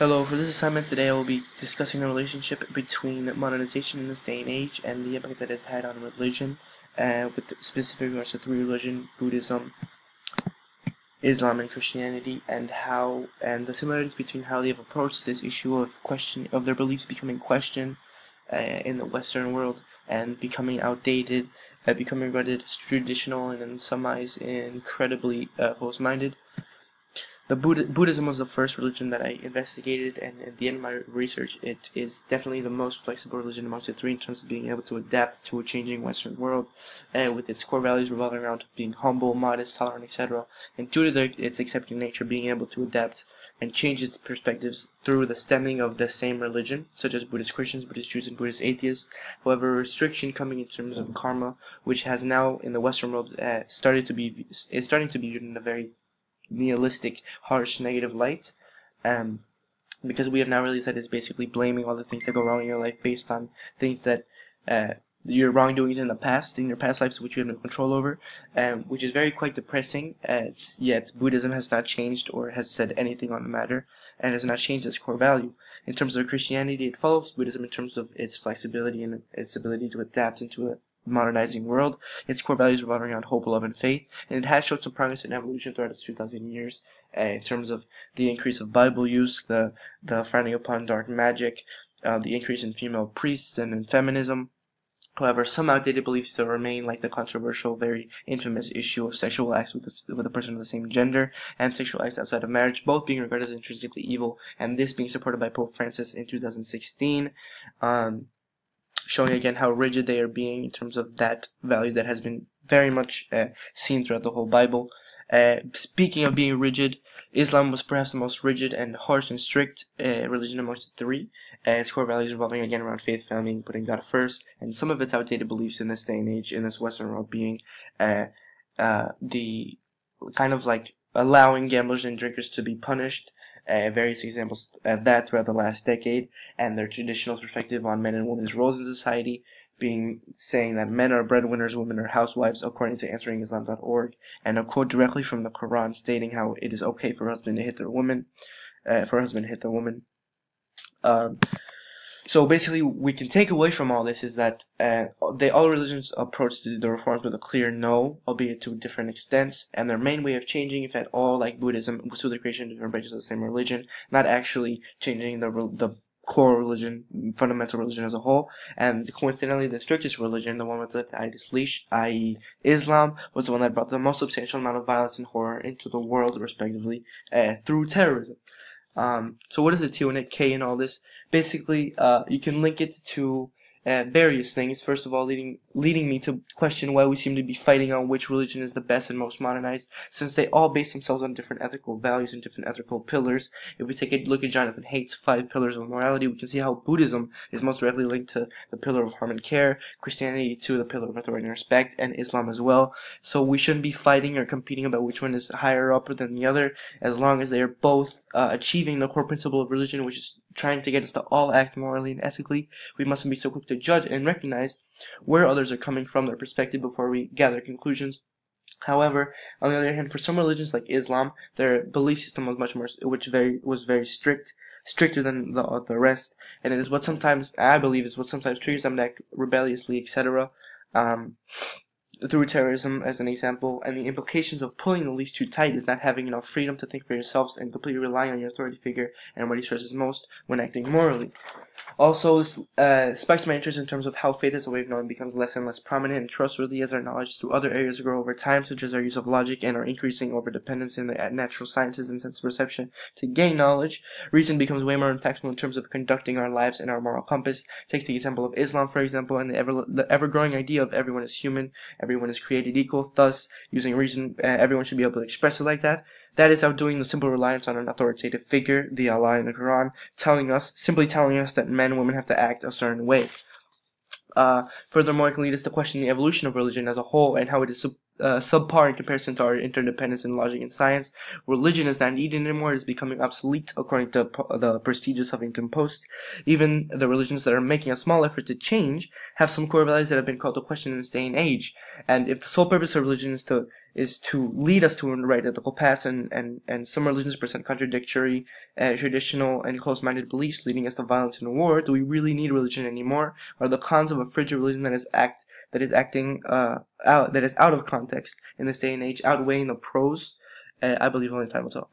Hello, for this assignment today I will be discussing the relationship between modernization in this day and age and the impact that it's had on religion, uh, with specific regards to three religion, Buddhism, Islam, and Christianity, and how and the similarities between how they've approached this issue of question of their beliefs becoming questioned uh, in the Western world and becoming outdated, uh, becoming regarded as traditional and in some eyes incredibly uh, close-minded. The Buddha, Buddhism was the first religion that I investigated, and at the end of my research, it is definitely the most flexible religion amongst the three in terms of being able to adapt to a changing Western world, and with its core values revolving around being humble, modest, tolerant, etc., and due to their, its accepting nature, being able to adapt and change its perspectives through the stemming of the same religion, such as Buddhist Christians, Buddhist Jews, and Buddhist atheists. However, restriction coming in terms of karma, which has now in the Western world uh, started to be is starting to be viewed in a very nihilistic, harsh, negative light. Um, because we have now realized that it's basically blaming all the things that go wrong in your life based on things that uh, your wrongdoings in the past, in your past lives, which you have no control over, um, which is very quite depressing. As yet, Buddhism has not changed or has said anything on the matter, and has not changed its core value. In terms of Christianity, it follows Buddhism in terms of its flexibility and its ability to adapt into a modernizing world. Its core values revolve around hope, love, and faith, and it has showed some progress in evolution throughout its 2,000 years uh, in terms of the increase of Bible use, the, the frowning upon dark magic, uh, the increase in female priests, and in feminism. However, some outdated beliefs still remain, like the controversial, very infamous issue of sexual acts with, the, with a person of the same gender and sexual acts outside of marriage, both being regarded as intrinsically evil, and this being supported by Pope Francis in 2016. Um, showing again how rigid they are being in terms of that value that has been very much uh, seen throughout the whole Bible. Uh, speaking of being rigid, Islam was perhaps the most rigid and harsh and strict uh, religion amongst the three. Its core values revolving again around faith, family, and putting God first, and some of its outdated beliefs in this day and age, in this Western world, being uh, uh, the kind of like allowing gamblers and drinkers to be punished, uh, various examples of that throughout the last decade, and their traditional perspective on men and women's roles in society, being saying that men are breadwinners, women are housewives, according to answeringislam.org, and a quote directly from the Quran stating how it is okay for a husband to hit their woman, uh, for a husband to hit their woman. Um, so basically, we can take away from all this is that uh, they all religions approach the reforms with a clear no, albeit to different extents, and their main way of changing, if at all, like Buddhism, was through the creation of different branches of the same religion, not actually changing the the core religion, fundamental religion as a whole. And coincidentally, the strictest religion, the one with the tightest leash, i.e., Islam, was the one that brought the most substantial amount of violence and horror into the world, respectively, uh, through terrorism. Um, so what is the TOK in all this? Basically, uh, you can link it to uh, various things. First of all, leading leading me to question why we seem to be fighting on which religion is the best and most modernized, since they all base themselves on different ethical values and different ethical pillars. If we take a look at Jonathan Haidt's five pillars of morality, we can see how Buddhism is most directly linked to the pillar of harm and care, Christianity to the pillar of authority and respect, and Islam as well. So we shouldn't be fighting or competing about which one is higher up than the other, as long as they are both uh, achieving the core principle of religion, which is trying to get us to all act morally and ethically. We mustn't be so quick to judge and recognize where others are coming from, their perspective, before we gather conclusions. However, on the other hand, for some religions like Islam, their belief system was much more, which very was very strict, stricter than the the rest, and it is what sometimes I believe is what sometimes triggers them to act rebelliously, etc. Um, through terrorism as an example, and the implications of pulling the leash too tight is not having enough freedom to think for yourselves and completely relying on your authority figure and what he stresses most when acting morally. Also, uh, spikes my interest in terms of how faith as a way of knowing becomes less and less prominent and trustworthy as our knowledge through other areas grow over time, such as our use of logic and our increasing overdependence in the natural sciences and sense perception to gain knowledge. Reason becomes way more impactful in terms of conducting our lives and our moral compass. Take the example of Islam, for example, and the ever the ever growing idea of everyone is human, everyone is created equal. Thus, using reason, uh, everyone should be able to express it like that. That is outdoing the simple reliance on an authoritative figure, the Allah in the Quran, telling us, simply telling us that men and women have to act a certain way. Uh, furthermore, it can lead us to question the evolution of religion as a whole and how it is uh, subpar in comparison to our interdependence in logic and science. Religion is not needed anymore; it is becoming obsolete, according to the prestigious Huffington Post. Even the religions that are making a small effort to change have some core values that have been called to question in this day and age. And if the sole purpose of religion is to is to lead us to the right ethical path, and, and, and some religions present contradictory, uh, traditional, and close-minded beliefs leading us to violence and war, do we really need religion anymore? Are the cons of a frigid religion that is act that is acting uh, out that is out of context in this day and age outweighing the pros? Uh, I believe only time will tell.